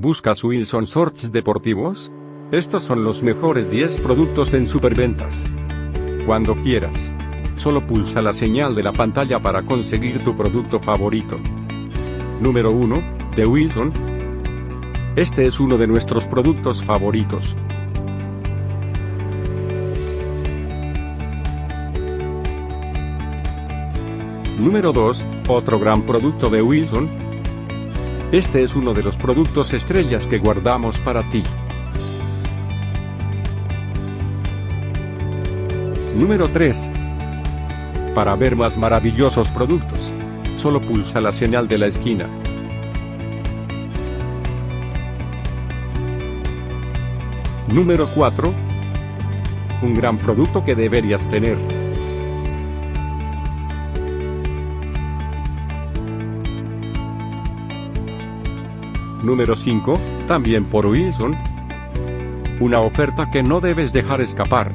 ¿Buscas Wilson Shorts deportivos? Estos son los mejores 10 productos en superventas. Cuando quieras. Solo pulsa la señal de la pantalla para conseguir tu producto favorito. Número 1. De Wilson. Este es uno de nuestros productos favoritos. Número 2. Otro gran producto de Wilson. Este es uno de los productos estrellas que guardamos para ti. Número 3. Para ver más maravillosos productos, solo pulsa la señal de la esquina. Número 4. Un gran producto que deberías tener. Número 5, también por Wilson. Una oferta que no debes dejar escapar.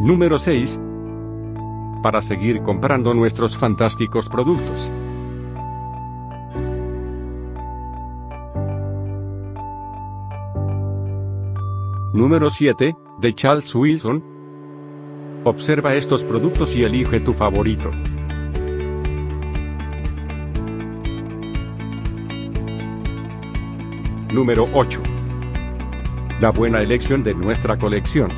Número 6. Para seguir comprando nuestros fantásticos productos. Número 7. De Charles Wilson. Observa estos productos y elige tu favorito. Número 8. La buena elección de nuestra colección.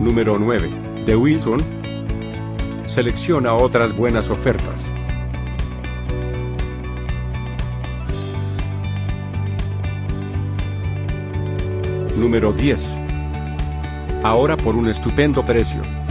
Número 9. De Wilson. Selecciona otras buenas ofertas. Número 10. Ahora por un estupendo precio.